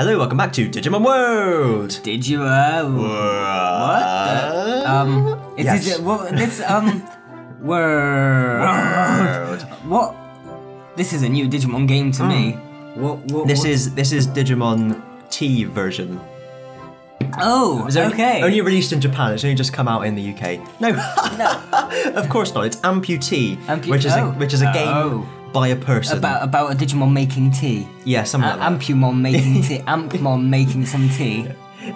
Hello, welcome back to Digimon World. Digimon. what? The, um is Yes. this um word what this is a new Digimon game to me. What, what This what- is this is Digimon T version. Oh It's only, okay. only released in Japan. It's only just come out in the UK. No, no. of course not. It's Amputee, Ampu- which is a, oh. which is a game Oh. By a person. about about a Digimon making tea. yeah, something A- like that. Ampumon making tea. Ampmon making some tea.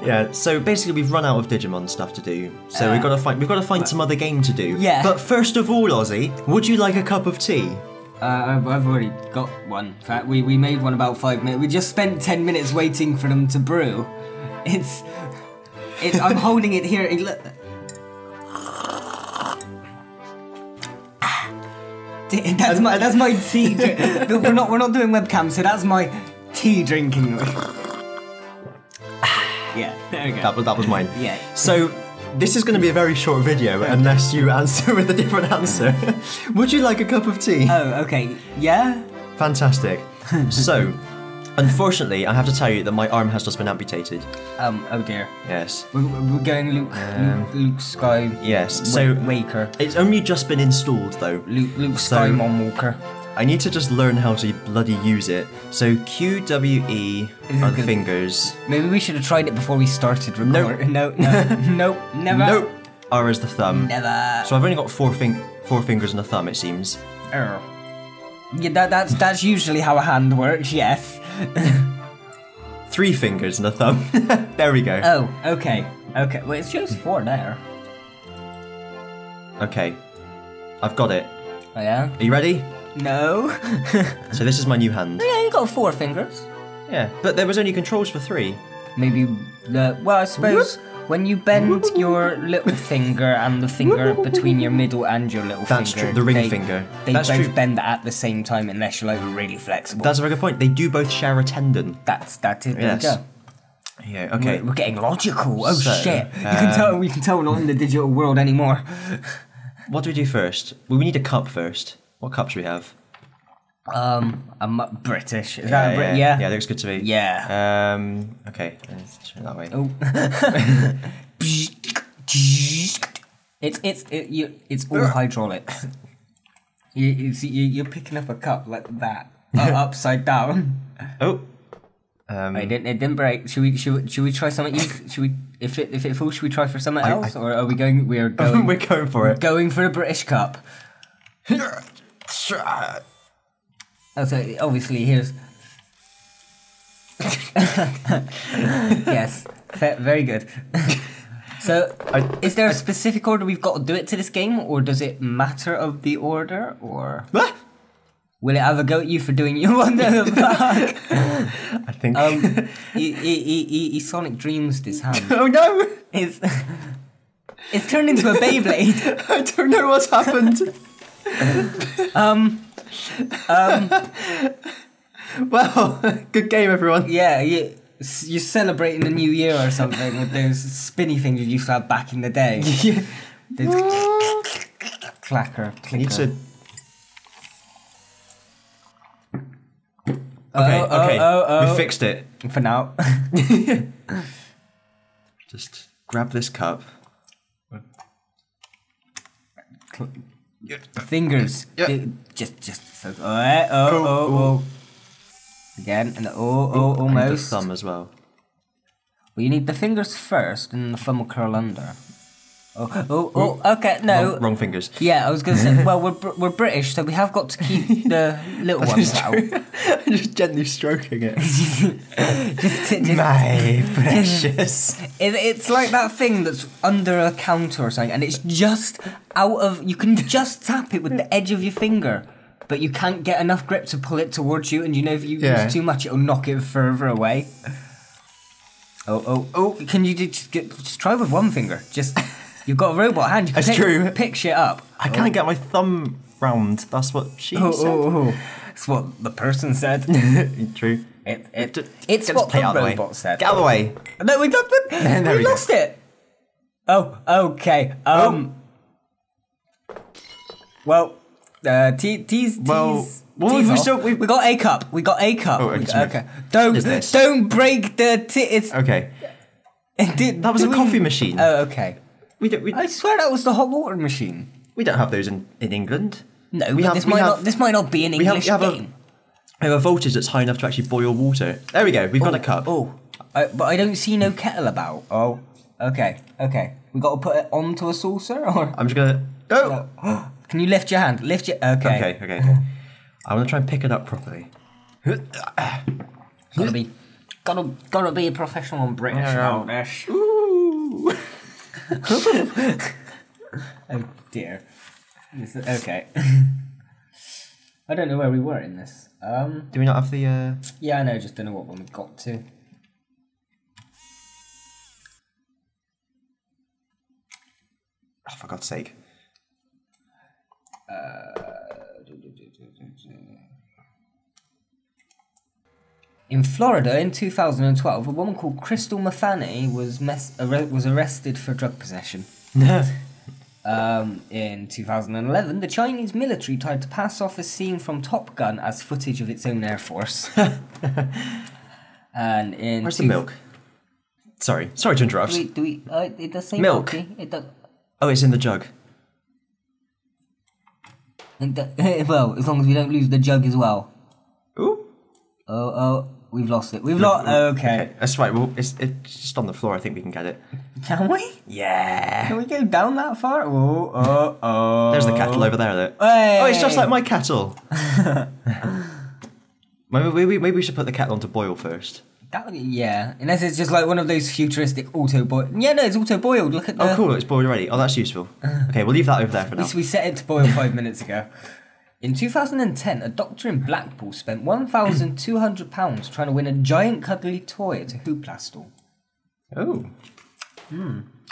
Yeah, so basically we've run out of Digimon stuff to do. So we've got to find we've got to find some other game to do. Yeah. But first of all, Ozzy, would you like a cup of tea? Uh, I've, I've already got one. In fact, we, we made one about five minutes. We just spent ten minutes waiting for them to brew. It's, it's. I'm holding it here. It look. That's my that's my tea. Drink. we're not we're not doing webcam, so that's my tea drinking. yeah, there we go. That was that was mine. Yeah. So this is going to be a very short video unless you answer with a different answer. would you like a cup of tea? Oh, okay. Yeah. Fantastic. so, unfortunately, I have to tell you that my arm has just been amputated. Um. Oh dear. Yes. We're, we're going Luke. Luke, Luke Sky. Yes. So Waker. it's only just been installed though. Luke, Luke So- Skymon Walker. I need to just learn how to bloody use it. So Q W E are the fingers. Maybe we should have tried it before we started recording. No, no, no, never. Nope. R is the thumb. Never. So I've only got four fing- four fingers and a thumb. It seems. Err. Yeah, that, that's that's usually how a hand works. Yes. Three fingers and a thumb. there we go. Oh, okay, okay. Well, it's just four there. Okay. I've got it. Oh yeah. Are you ready? No. So this is my new hand. yeah, you got four fingers. Yeah, but there was only controls for three. Maybe the well, I suppose when you bend your little finger and the finger between your middle and your little That's finger, true, the ring they, finger. They That's both true. bend at the same time unless you're like really flexible. That's a very good point. They do both share a tendon. That's that's it. There Yes. Yeah. Okay. We're, we're getting logical. Oh So, shit! You can um, tell. We can tell we're not in the digital world anymore. What do we do first? Well, we need a cup first. What cup should we have? Um, I'm British. Is that a Brit? yeah. Yeah. Yeah, looks good to me. Yeah. Um. Okay. Let's turn that way. Oh. it's it's it, you, it's all hydraulics. You, you see, you, you're picking up a cup like that, uh, upside down. Oh. Um. It didn't. It didn't break. Should we? Should we, should we try something? else? Should we? If it if it falls, should we try for something else, or are we going? We are going. We're going for it. going for a British cup. Oh, so obviously here's. yes, very good. so, I- is there a specific order we've got to do it to this game, or does it matter of the order, or Ah! will it have a go at you for doing you on the? I think. um, he, he, he, he, he Sonic Dreams this hand. oh no! It's it's turned into a Beyblade. I don't know what's happened. Um, um, well, good game, everyone. yeah, you, you're celebrating the new year or something with those spinny things you used to have back in the day. Yeah. Clacker, clicker. Need to. Okay. oh, okay. oh, oh. We fixed it. For now. Just grab this cup. Fingers. Yeah. Di- Just, just. So, oh, eh, oh, oh, oh. Again, and oh, oh, I need almost. the thumb as well. Well, you need the fingers first, and the thumb will curl under. Oh, oh, oh, okay, no. Wrong, wrong fingers. Yeah, I was gonna say. Well, we're we're British, so we have got to keep the little ones out. just gently stroking it. Just, just, My precious. it, it's like that thing that's under a counter or something, and it's just out of. You can just tap it with the edge of your finger, but you can't get enough grip to pull it towards you. And you know if you Yeah. use too much, it'll knock it further away. Oh, oh, oh! Can you do- just get, just try with one finger? Just you've got a robot hand. You can That's pick, true. Pick shit up. I can't get my thumb round. That's what she Oh, said. oh, oh! That's what the person said. True. It, it, Just- it's just what the out of the way. robot said. Get out of the way. No, we got the, we, we go. lost it. Oh, okay. Um. Well, uh, T T's T's Well- Well, we- we still- we- we got a cup. We got a cup. Oh, it's me. okay. Don't don't break the. T- it's Okay. Did- That was a we- coffee machine. Oh, okay. We don't, we, I swear that was the hot water machine. we don't have those in, in England. No, We have- this we might have- not. This might not be an we have- English we have a- game. We have a voltage that's high enough to actually boil water. There we go. We've got a oh, cup. Oh, I, but I don't see no kettle about. Oh, okay, okay. We got to put it onto a saucer, or I'm just gonna. Oh. can you lift your hand? Lift your. Okay. Okay. Okay. I want to try and pick it up properly. Gotta be, gotta, gotta be a professional and British Yeah. Ooh. Oh dear. Is- okay. I don't know where we were in this. Um. Do we not have the? Uh... Yeah, I know. Just don't know what one we got to. Oh, for God's sake! In Florida, in 2012, a woman called Crystal Mafani was mes- arre- was arrested for drug possession. Um, in 2011, the Chinese military tried to pass off a scene from Top Gun as footage of its own air force. and in Where's two- the milk? Sorry. Sorry to interrupt. Do we, do we, uh, it does say Milk. milky. It does. Oh, it's in the jug. It well, as long as we don't lose the jug as well. Ooh. Oh, oh, we've lost it. We've lost. Okay. That's right. Well, it's it's just on the floor. I think we can get it. Can we? Yeah. Can we go down that far? Oh, oh, oh. There's the kettle over there. Look. Hey. Oh, it's just like my kettle. maybe, maybe maybe we should put the kettle on to boil first. That would, yeah, unless it's just like one of those futuristic auto boil. Yeah, no, it's auto boiled. Look at oh, the. Oh, cool! It's boiled already. Oh, that's useful. Okay, we'll leave that over there for At now. least we set it to boil five minutes ago. In 2010, a doctor in Blackpool spent £1,200 trying to win a giant cuddly toy at a Hoopla store. Oh.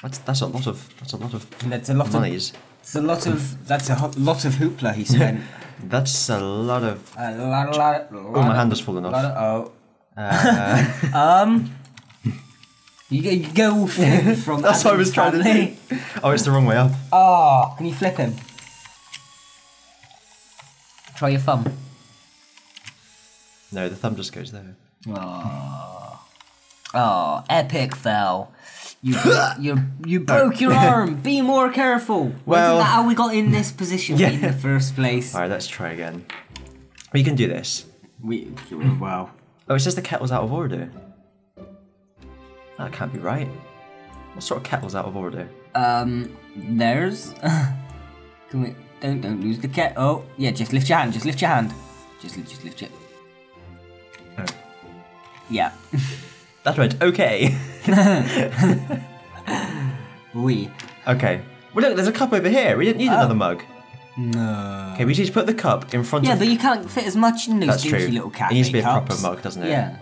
That's that's a lot of that's a lot of And that's a lot monies. of. It's a lot of. That's a ho- lot of hoopla he spent. That's a lot of. a lot, a lot, a lot Oh, my hand has fallen lot off. of- Uh, oh. um. You, go- you go from. that's what I was trying to do. Oh, it's the wrong way up. Oh, can you flip him? Try your thumb. No, the thumb just goes there. Oh, oh epic fell. You you you broke your arm. Be more careful. Well- Wasn't that how we got in this position Yeah. in the first place? All right, let's try again. We can do this. We wow. Oh, it says the kettle's out of order. That can't be right. What sort of kettle's out of order? Um, there's. Can we? Don't don't lose the cat. Oh yeah, just lift your hand. Just lift your hand. Just just lift it. Oh. Yeah. That went okay. We. okay. Well, look, there's a cup over here. We didn't need another mug. No. Okay, we just put the cup in front Yeah, of. but you can't fit as much in those That's true. little cafe It needs to be a proper mug, doesn't it? Yeah.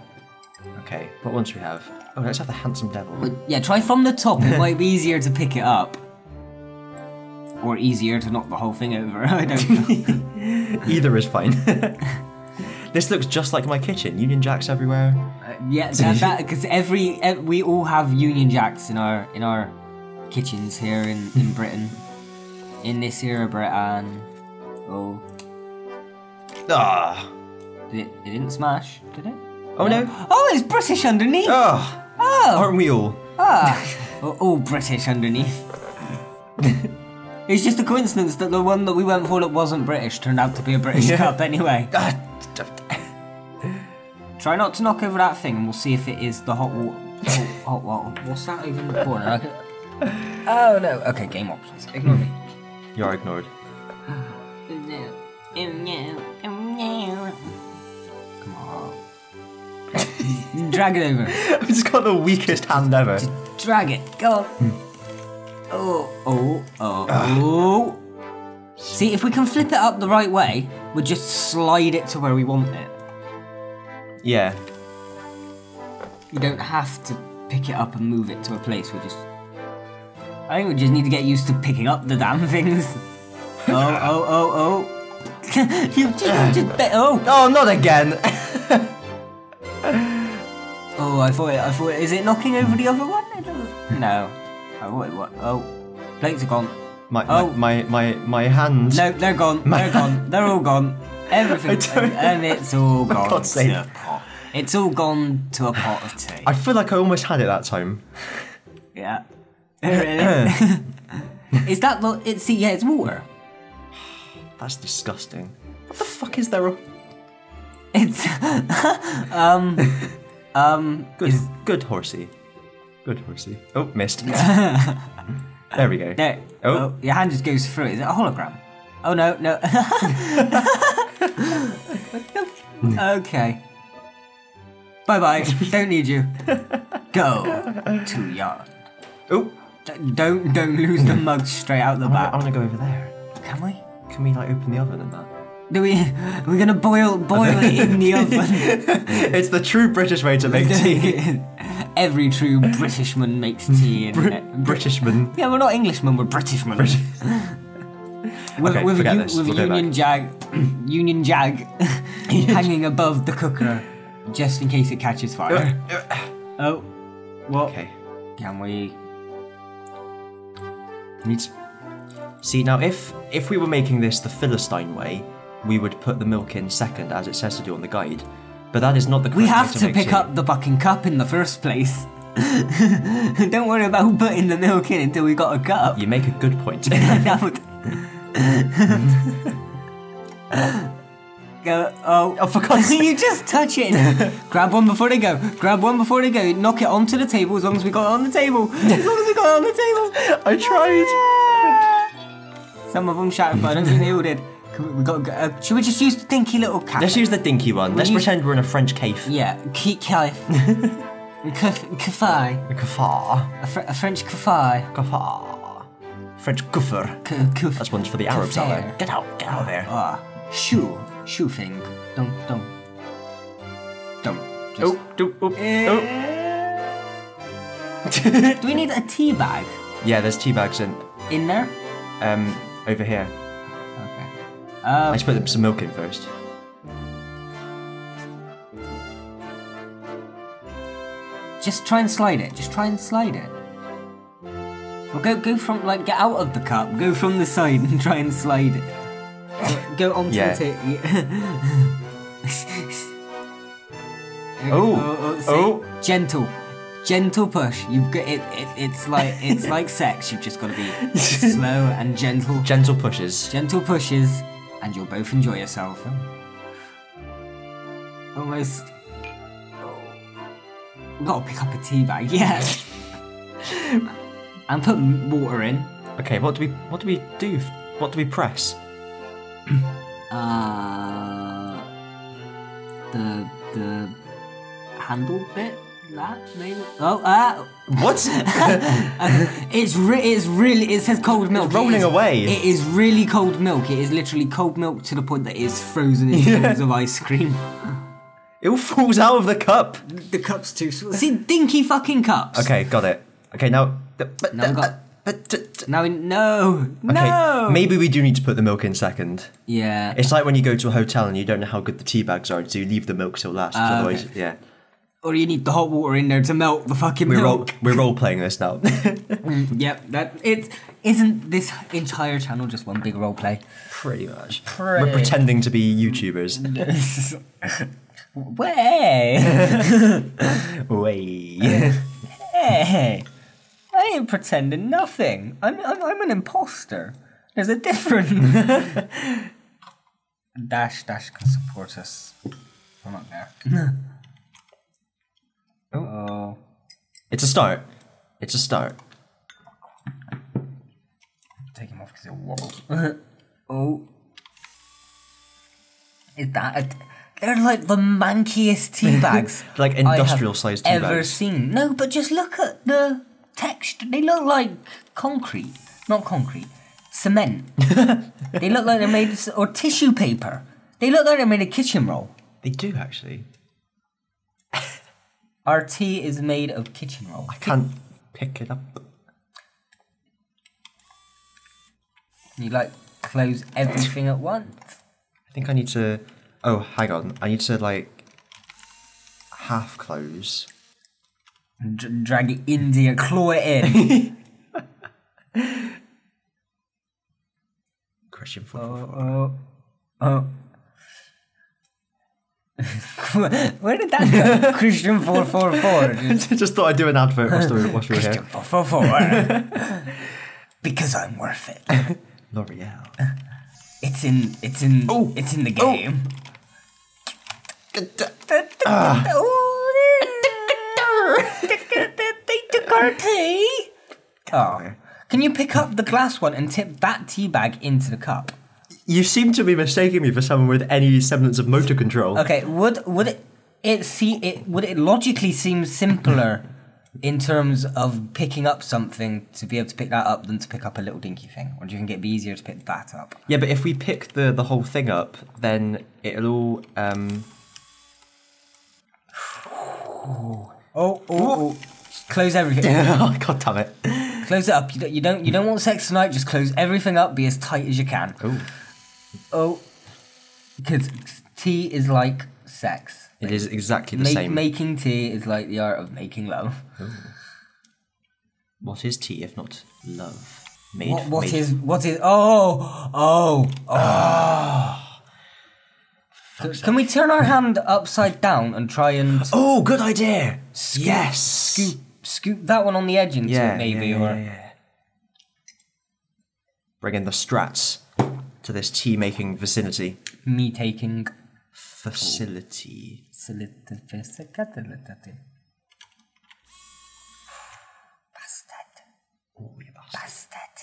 Okay. What ones do we have? Oh, let's have the handsome devil. But yeah, try from the top. It might be easier to pick it up. Or easier to knock the whole thing over. I don't know. Either is fine. this looks just like my kitchen. Union Jacks everywhere. Uh, yeah, because every ev- we all have Union Jacks in our in our kitchens here in, in Britain. In this era, Britain. Oh, Ah. did it, it didn't smash, did it? Oh no. Oh, it's British underneath. Oh. Oh, Aren't we all? ah, all, all British underneath. It's just a coincidence that the one that we went for that wasn't British turned out to be a British Yeah. cup anyway. Try not to knock over that thing, and we'll see if it is the hot water. Hot, hot water. What's that over in the corner? I uh, Oh no. Okay, game options. Ignore me. Hmm. You're ignored. Come on. Drag it over. I've just got the weakest hand ever. Drag it. Go on. Hmm. Oh, oh, oh, ah. oh. See, if we can flip it up the right way, we'll just slide it to where we want it. Yeah. You don't have to pick it up and move it to a place. We just. I think we just need to get used to picking up the damn things. Oh, oh, oh, oh. you just, you just bet. Oh, Oh, not again. oh! I thought. It, I thought. Is it knocking over the other one? It doesn't. No. I thought it was. Oh, plates are gone. My, Oh. my, my, my, my hands. No, they're gone. They're gone. They're all gone. Everything, and, it's all gone God's to sake. a pot. It's all gone to a pot of tea. I feel like I almost had it that time. yeah. Really? Is that the? It's yeah, it's water. That's disgusting. What the fuck is there? A... It's um um. Good, good horsey. Good horsey. Oh, missed. there we go. There. Oh. Oh. your hand just goes through. it. Is it a hologram? Oh no, no. okay. Bye bye. Don't need you. Go to yard. Oh, D- Don't don't lose the mug straight out the I wanna- back. I want to go over there. Can we? Can we like open the oven and that? Do we? We're gonna boil boil it in the oven. it's the true British way to make tea. Every true Britishman makes tea. In Br- it. Britishman. Yeah, we're not Englishmen. We're Britishmen. with Okay, with, forget u- this. with We'll go Union back. Jag, Union Jag, hanging above the cooker, uh. just in case it catches fire. Uh, uh. oh, what? Okay. Can we? Needs. See now, if if we were making this the Philistine way, we would put the milk in second, as it says to do on the guide. But that is not the. We have to make pick tea. up the fucking cup in the first place. Don't worry about putting the milk in until we got a cup. You make a good point. Go, oh, Oh, for God's you just touch it. Grab one before they go. Grab one before they go. Knock it onto the table as long as we got it on the table. As long as we got it on the table. I tried. Some of them shouted, but I don't think they all did. We got. Uh, should we just use the dinky little cat? Let's use the dinky one. Let's use- pretend we're in a French cave. Yeah, keep calif. Kafai. A kafar. A, Fr- a French kafai. Kafar. French kufr. Kuf. That's one's for the Arabs out there. Kafir. Get out, get out of there. Ah, shoe, shoe thing. Don't, don't, don't. Just. Oh, do, oh, Eh. oh. Do we need a tea bag Yeah, there's tea bags in in there? um over here. Um, Let's put some milk in first. just try and slide it. Just try and slide it. Well, go go from like get out of the cup. Go from the side and try and slide it. Go onto Yeah. the table. Oh, see? oh. gentle, gentle push. You've got it, it. It's like it's like sex. You've just got to be slow and gentle. Gentle pushes. Gentle pushes, and you'll both enjoy yourself. Almost. Oh. Gotta pick up a tea bag, yeah. and put water in. Okay, what do we what do we do? What do we press? Uh, the the handle bit. That maybe. Oh, ah. What? It's re- it's really it says cold milk. It rolling is- away. It is really cold milk. It is literally cold milk to the point that it is frozen in Yeah. tins of ice cream. it all falls out of the cup. The cup's too small. See, dinky fucking cups. Okay, got it. Okay, now. But, Now we got- but, but- Now we no okay, no. maybe we do need to put the milk in second. Yeah. It's like when you go to a hotel and you don't know how good the tea bags are, so you leave the milk till last. Ah, otherwise, okay. yeah. Or you need the hot water in there to melt the fucking We're role, we're role playing this now. Mm, yep. That it isn't this entire channel just one big role play. Pretty much. Pretty. We're pretending to be YouTubers. Way. Way. Hey, I ain't pretending nothing. I'm, I'm, I'm an imposter. There's a difference. Dash Dash can support us. I'm not there. Oh. Uh, it's a start. It's a start. Take him off because he'll wobble. oh. Is that a. They're like the mankiest tea bags. Like industrial-sized tea ever bags. Ever seen. No, but just look at the texture. They look like concrete. Not concrete. Cement. they look like they're made of, or tissue paper. They look like they're made of kitchen roll. They do actually. Our tea is made of kitchen roll. I can't pick it up. You like close everything at once. I think I need to. Oh, hang on. I need to like half close. D- drag it into your claw it in. Christian football. oh, oh, oh. Where did that go? Kristian four four four. Just thought I'd do an advert whilst we were, whilst we were Kristian here. four four four. because I'm worth it. L'Oreal. It's in. It's in. Oh. It's in the oh. game. They took our tea. Oh. Can you pick up the glass one and tip that tea bag into the cup? You seem to be mistaking me for someone with any semblance of motor control. Okay, would would it it see it would it logically seem simpler in terms of picking up something to be able to pick that up than to pick up a little dinky thing? Or do you think it'd be easier to pick that up? Yeah, but if we pick the, the whole thing up, then it'll all um Oh, oh, oh. Close everything. oh, God damn it. Close it up. You don't, you don't you don't want sex tonight. Just close everything up. Be as tight as you can. Oh. Oh, because tea is like sex. It is exactly the Make, same. Making tea is like the art of making love. What is tea if not love? Made What, what made- is what is oh oh oh? Can- Can we turn our hand upside down and try and Oh, good idea. yes. scoop scoop that one on the edge into Yeah, it maybe yeah, or yeah, yeah. Bring in the strats to this tea making vicinity. me taking Facility. Bastard. Oh, you bastard. Bastard.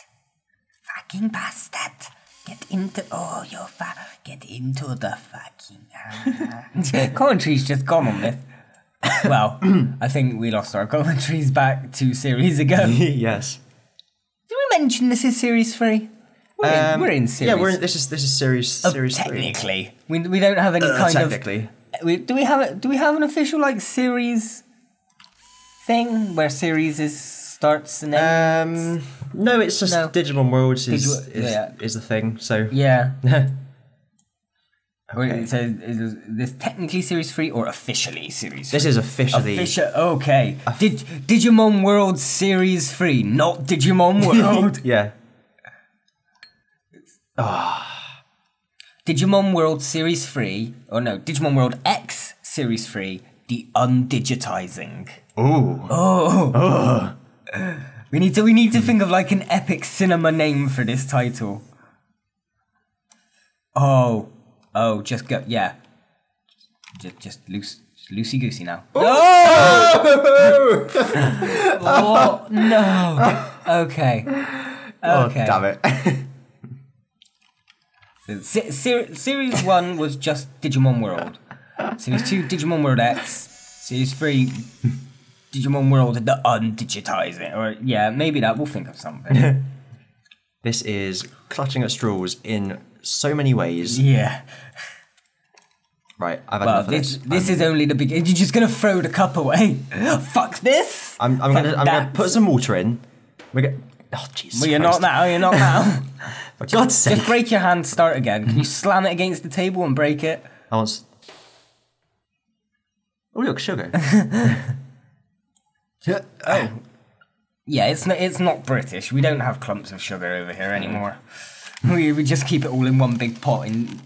Fucking bastard. Get into oh you fa get into the fucking uh, commentary's just gone on this. Well, I think we lost our commentaries back two series ago. Yes. Did we mention this is series three? We're, in, Um, we're in series. Yeah, we're in, this is this is series Oh, series three. technically, we, we don't have any Uh, kind technically. of. technically. do we have a, Do we have an official like series thing where series is starts and ends? Um, no, it's just No. Digimon Worlds is Digi- is, yeah. is the thing. So yeah. Okay. So is this technically series three or officially series? this is officially Official. Okay. Did Digimon World series three, not Digimon World. yeah. Ah. Digimon World Series 3, or no, Digimon World X Series 3, the undigitizing. Ooh. Oh. We need to we need to think of like an epic cinema name for this title. Oh. Oh, just go yeah. Just just loose loosey goosey now. Oh no. Okay. Oh, Okay. damn it. Se- ser- series one was just Digimon World. Series two, Digimon World X. Series three, Digimon World the undigitizing. Or yeah, maybe that. We'll think of something. this is clutching at straws in so many ways. yeah. Right, I've had Well, enough of this this. this is only the beginning. You're just gonna throw the cup away. Fuck this. I'm, I'm gonna I'm gonna put some water in. We're gonna. Oh Jesus! Well, you're Christ. not now. You're not now. For God's sake! just break your hand. Start again. Can you mm-hmm. slam it against the table and break it? I want. Oh look, sugar. oh, Yeah, it's not, it's not British. We don't have clumps of sugar over here anymore. We, we just keep it all in one big pot and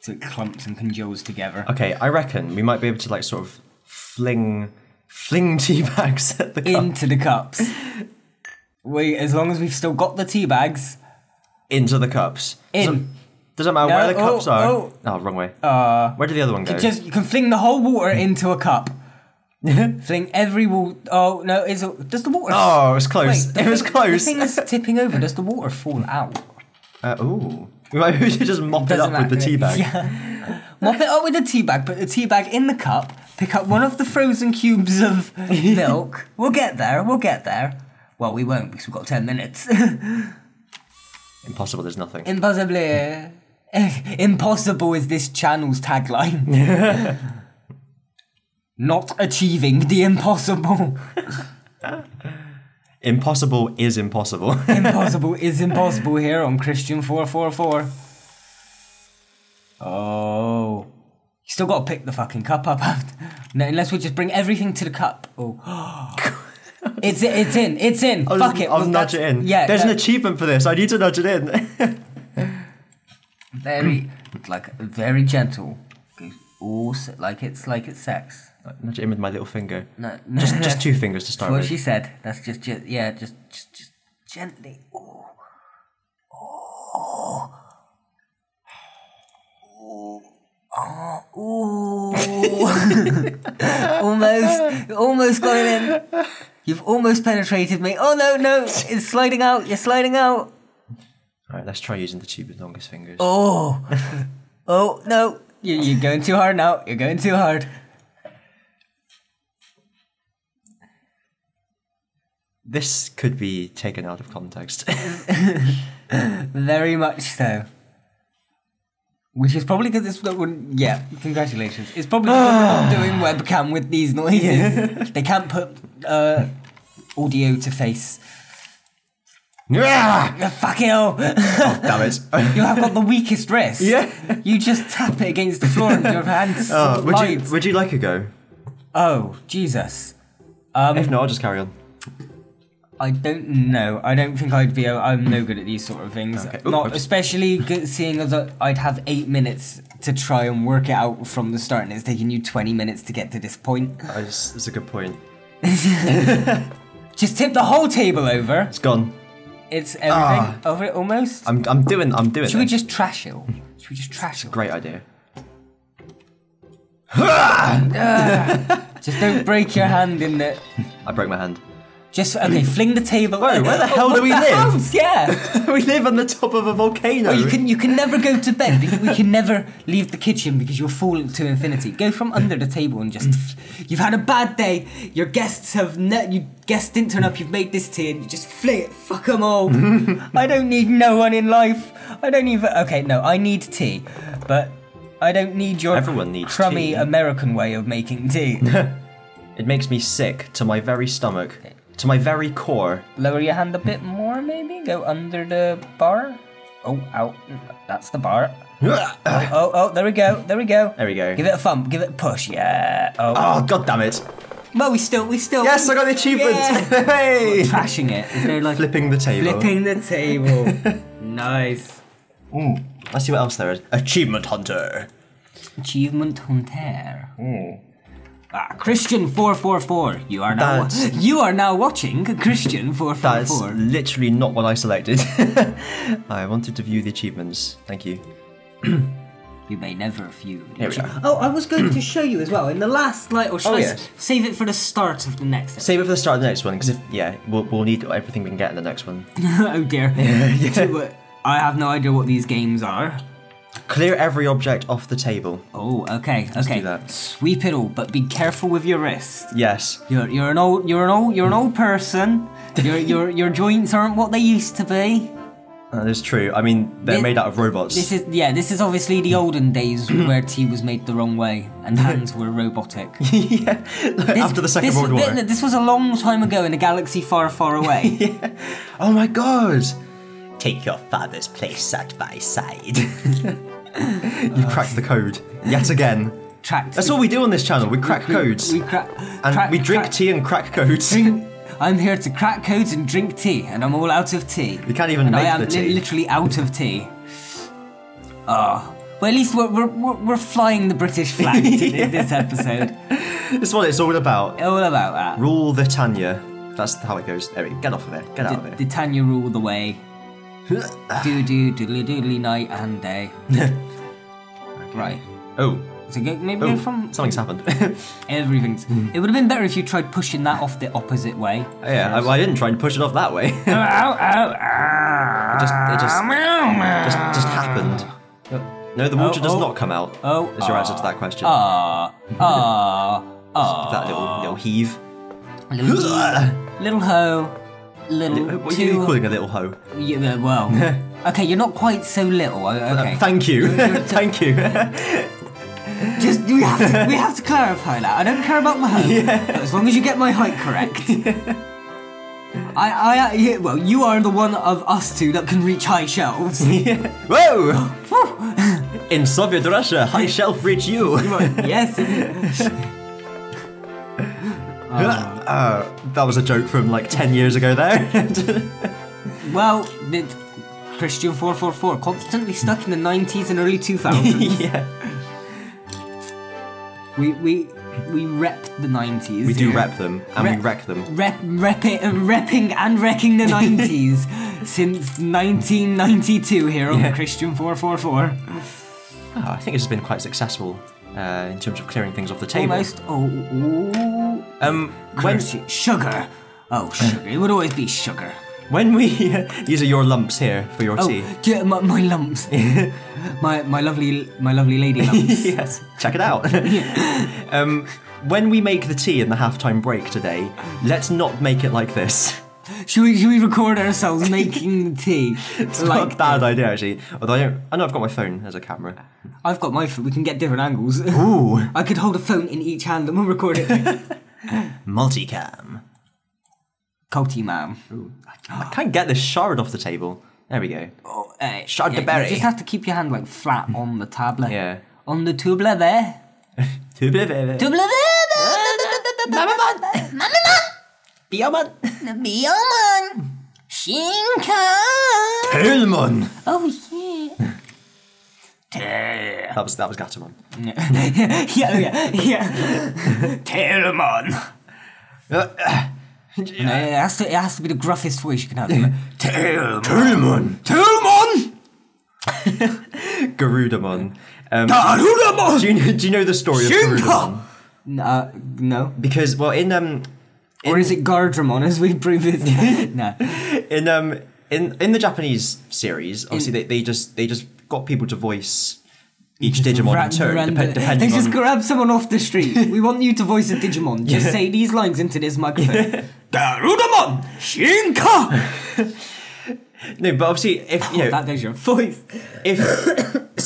so it clumps and congeals together. okay. I reckon we might be able to like sort of fling fling tea bags at the cup Into the cups. We, as long as we've still got the tea bags. Into the cups. In. Doesn't, doesn't matter No, where the oh, cups are. oh. Oh, wrong way. Uh, where did the other one go? just you can fling the whole water into a cup. fling every water. Oh no! Is it, does the water? oh, it was close. Wait, it was close. The thing is tipping over. Does the water fall out? Uh, ooh. We should just mop it Doesn't up with the matter. tea bag. Yeah. Mop it up with the tea bag, put the tea bag in the cup, pick up one of the frozen cubes of milk. We'll get there, we'll get there. Well, we won't because we've got 10 minutes. Impossible. There's nothing. Impossibly. Impossible is this channel's tagline. Not achieving the impossible. Impossible is impossible. impossible is impossible here on Kristian 444. Oh. You still gotta pick the fucking cup up after. No, unless we just bring everything to the cup. Oh. it's it's in, it's in. I'll, Fuck just, it. I'll well, nudge it in. Yeah. There's an achievement for this. I need to nudge it in. very like very gentle. S- like it's like it's sex. Nudge it in with my little finger. No, no Just, just two fingers to start what with. she said. That's just, just yeah, just, just, just gently. Ooh. Ooh. Ooh. almost, almost got it in. You've almost penetrated me. Oh no, no, it's sliding out. You're sliding out. Alright, let's try using the tube with longest fingers. Oh, oh no, you, you're going too hard now. You're going too hard. This could be taken out of context. Very much so. Which is probably because this wouldn't. Yeah, congratulations. It's probably because not doing webcam with these noises. They can't put uh, audio to face. Ah! Ah, Fuck hell! Damn it. you have got the weakest wrist. Yeah. You just tap it against the floor and your hands Oh, would you would you like a go? Oh, Jesus. Um, If not, I'll just carry on. I don't know. I don't think I'd be. I'm no good at these sort of things. Okay. Oop, Not oops. especially good, seeing as I- I'd have eight minutes to try and work it out from the start, and it's taking you twenty minutes to get to this point. That's, that's a good point. Just tip the whole table over. It's gone. It's everything Ah. over it almost. I'm I'm doing I'm doing Should we just trash it? all? Should we just trash it? all? Great idea. Just don't break your hand in the. I broke my hand. Just okay. Fling the table. Whoa, where the hell do we the live? house? Yeah. we live on the top of a volcano. Well, you can you can never go to bed we can never leave the kitchen because you'll fall to infinity. Go from under the table and just you've had a bad day. Your guests have ne- you guests didn't turn up. You've made this tea and you just fling it. Fuck them all. I don't need no one in life. I don't even. Okay, no, I need tea, but I don't need your Everyone needs crummy tea. American way of making tea. It makes me sick to my very stomach, to my very core. Lower your hand a bit more, maybe. Go under the bar. Oh, out. That's the bar. Oh, oh, oh, there we go. There we go. There we go. Give it a thump. Give it a push. Yeah. Oh. Oh god damn it! Well, we still, we still. Yes, I got the achievement. Yeah. hey! Trashing it. Is there like Flipping the table. flipping the table? nice. Ooh, let's see what else there is. Achievement hunter. Achievement hunter. Ah, Kristian four four four. You are now. That's- You are now watching Kristian four four That's literally not what I selected. I wanted to view the achievements. Thank you. You may never view. the Here we are. Oh, I was going to show you as well in the last like, or should Oh, I yes. save it for the start of the next? Save it for the start of the next one, because if yeah, we'll, we'll need everything we can get in the next one. oh dear. yeah. I have no idea what these games are. Clear every object off the table. Oh, okay, okay. do that. Sweep it all, but be careful with your wrist. Yes. You're you're an old you're an old you're an old person. Your your your joints aren't what they used to be. Uh, that is true. I mean, they're Thi- made out of robots. This is yeah. This is obviously the olden days where tea was made the wrong way and hands were robotic. yeah. After the Second this, World War. This, this was a long time ago in a galaxy far, far away. Oh my god! Take your father's place side by side. you cracked the code yet again. Tracked. That's all we do on this channel. We crack codes We crack. and crack- we drink crack- tea and crack codes. drink- I'm here to crack codes and drink tea, and I'm all out of tea. We can't even and I make am the li- tea. literally out of tea. Ah. Oh. Well, at least we're, we're, we're, flying the British flag in this episode. That's what it's all about. All about that. Rule the Tanya. That's how it goes. There we go. Get off of it. Get out of it. did Tanya rule the way? Do do doodly doodly night and day. Right. oh. So maybe Oh, from something's happened. everything's. It would have been better if you tried pushing that off the opposite way. yeah, I, I didn't try and push it off that way. Ow, ow, ow. just, it just, just, just happened. No, the water Oh, does oh. not come out. Oh, is your answer to that question? Ah, ah, ah. that little little heave. Little, little hoe. Little. What are you calling a little hoe? Yeah, well. okay, you're not quite so little. Okay. Uh, thank you, thank you. Just we have to we have to clarify that. I don't care about my hoe, but as long as you get my height correct. I, I, yeah, well, you are the one of us two that can reach high shelves. Whoa! In Soviet Russia, high shelf reach you. yes. Uh, that was a joke from like ten years ago. There. Well, the Kristian four four four constantly stuck in the nineties and early two thousands. yeah. We we we rep the nineties. We do rep them and we Rep- wreck them. Rep, rep it, repping and wrecking the 90s since 1992 here on Yeah. Kristian 444. Oh, I think it's been quite successful uh, in terms of clearing things off the table. Almost. Oh, ooh. Um, when Curse- sugar. Oh, sugar. It would always be sugar. when we these are your lumps here for your Oh, tea. yeah, my, my lumps. my my lovely my lovely lady lumps. yes, check it out. um, when we make the tea in the halftime break today, let's not make it like this. should we should we record ourselves making the tea? It's not a bad idea actually. Although I don't, I know I've got my phone as a camera. I've got my phone. We can get different angles. Ooh, I could hold a phone in each hand and we'll record it. Multicam. Coty man. I can't get this shard off the table. There we go. Oh, uh, Shard yeah, the berry. You just have to keep your hand like flat on the tablet. Yeah. On the tubla there. Tubla there. Biyomon. Biyomon. Shinka. Helmon. Oh yeah. That was that was Gatamon. yeah, yeah, yeah. Tailmon. Uh, No, it has to. It has to be the gruffest voice you can have. Tailmon. Helmon. Tailmon. Garudamon. Um, Garudamon. do you do you know the story of Garudamon? Uh, no. Because well, in um, Or is it Gardramon as we previously? no. in um, in in the Japanese series, obviously they, they just they just got people to voice each Digimon Ra- in turn, random- dep- depending they just on. grab someone off the street. we want you to voice a Digimon. Just say these lines into this microphone. Garudamon! Shinka! No, but obviously, if you know, that is your voice. if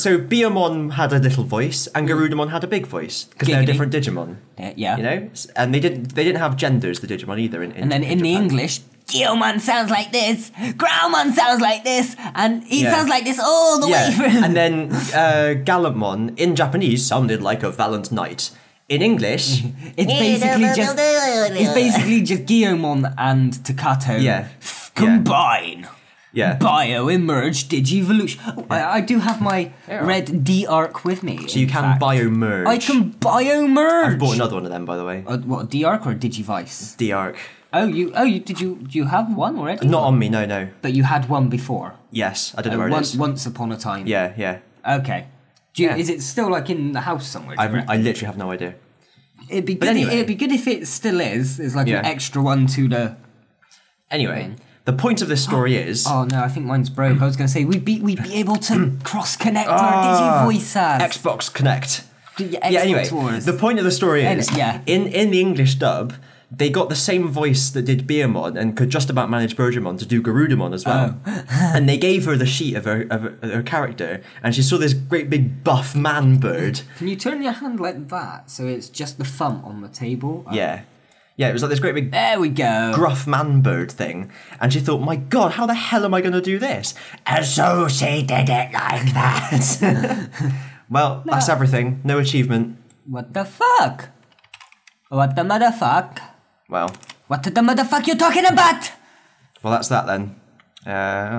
so, Biyomon had a little voice and Garudamon had a big voice because they're different Digimon. Uh, yeah. You know, and they didn't they didn't have genders the Digimon either. In, in And then in the Japan. English, Guilmon sounds like this, Growlmon sounds like this, and he Yeah. sounds like this all the way yeah, through. and then uh, Gallantmon in Japanese sounded like a valiant knight. In English, it's basically just it's basically just Guilmon and Takato Yeah. f- combine. yeah, Bio emerge Digivolution. Oh, I, I do have my red D arc with me. so you can bio merge. I can bio merge. I've bought another one of them, by the way. Uh, what D arc or Digivice? The arc, Oh, you oh you did you do you have one already? not on me. No, no. But you had one before. Yes, I don't know Uh, where it once, is. once upon a time. Yeah, yeah. Okay. Do you, Yeah. Is it still like in the house somewhere? I? I literally have no idea. it'd be but good. anyway. It'd be good if it still is. It's like Yeah. an extra one to the. Anyway, the point of this story is. Oh no, I think mine's broke. I was gonna say we'd be we'd be able to cross connect our Ah, Digi voices. Xbox Kinect. Yeah, yeah, anyway, Wars. the point of the story is, yeah. in, in the English dub, they got the same voice that did Biyomon and could just about manage Bergermon to do Garudamon as well. Oh. and they gave her the sheet of her, of her, her character, and she saw this great big buff man bird. Can you turn your hand like that so it's just the thumb on the table? Oh. Yeah. Yeah, it was like this great big There we go. gruff man bird thing. And she thought, my god, how the hell am I going to do this? And so she did it like that. well, that's everything. No achievement. What the fuck? What the motherfuck? Well, What the motherfuck you talking about? well, that's that then. Uh,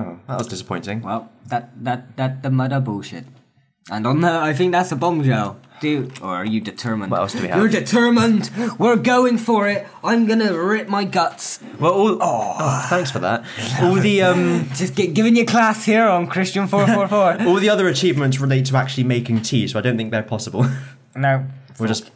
oh, that was disappointing. Well, that that that the mother bullshit. And on that, I think that's a bombshell. Dude, or are you determined? What else do we have? You're determined. We're going for it. I'm gonna rip my guts. Well, all, oh, thanks for that. All the um, Just gi- giving you class here on Kristian four four four. all the other achievements relate to actually making tea, so I don't think they're possible. No. We're just,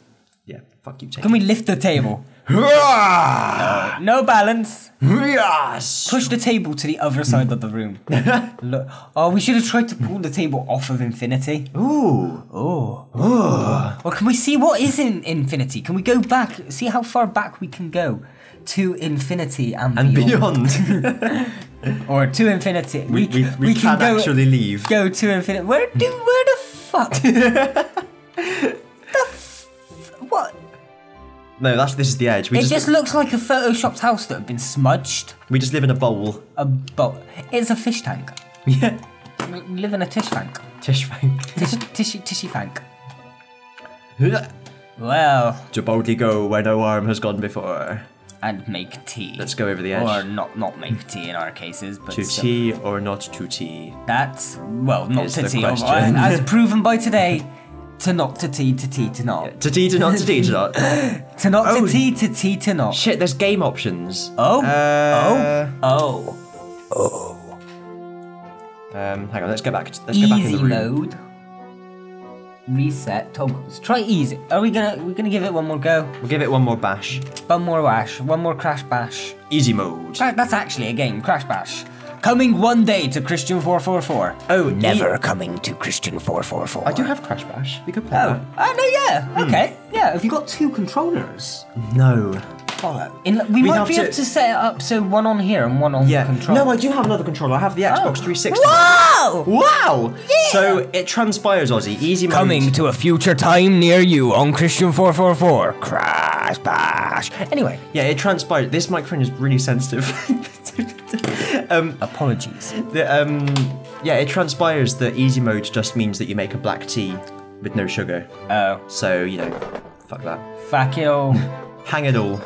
yeah, fuck you, take Can we lift the table? No balance. Yes! Push the table to the other side of the room. Look. Oh, we should have tried to pull the table off of infinity. Ooh. Oh. Or can we see what is in infinity? Can we go back? See how far back we can go to infinity and, And beyond. beyond. Or to infinity. we, we, we, can, go, actually leave. go to infinity. Where do? Where the fuck? the f- what? No, that's this is the edge. We It just, just looks like a photoshopped house that had been smudged. we just live in a bowl. A boat. It's a fish tank. Yeah. We live in a tish tank. Tish tank. Tish, tishy, tishy tank. Well, To boldly go where no arm has gone before. and make tea. Let's go over the edge. Or not, not make tea in our cases, but to tea or not to tea? That's well, not to tea. question. As proven by today, To not to tea to tea to not. To tea to not to tea to not. To not Oh. to tea to tea to not. Shit, there's game options. Oh. Uh, Oh. Oh. Um, hang on, let's go back. Let's go back in the room. mode. Reset toggles. Try easy. Are we gonna we gonna give it one more go? We'll give it one more bash. One more bash. One more crash bash. Easy mode. That's actually a game. Crash bash. Coming one day to Kristian four four four. Oh, Never coming to Kristian four four four. I do have Crash Bash. We could play Oh, oh no, yeah. Hmm. Okay, yeah. Have you got two controllers? that. No. In, we We'd might have be to- able to set it up so one on here and one on Yeah. control. No, I do have another controller. I have the Xbox 360. Wow! Wow! So it transpires, Ozzy. Easy mode. Coming to a future time near you on Kristian 444. Crash Bash. Anyway, Yeah, it transpires. This microphone is really sensitive. um, apologies. the, um, yeah, it transpires that easy mode just means that you make a black tea with no sugar. Oh, So, you know, fuck that. fuck it all. Hang it all.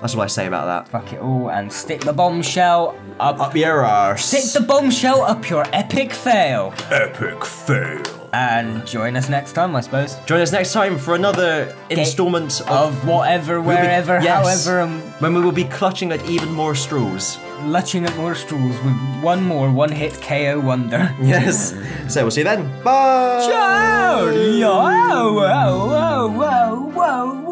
That's what I say about that. fuck it all and stick the bombshell up. Up your arse. Stick the bombshell up your epic fail. epic fail. And join us next time, I suppose. Join us next time for another installment of, Of whatever, We'll be- wherever, yes. however, um, when we will be clutching at even more straws. Lutching at more stools with one more one hit KO wonder. Yes. so we'll see you then. Bye. Ciao! Whoa, whoa, whoa, whoa.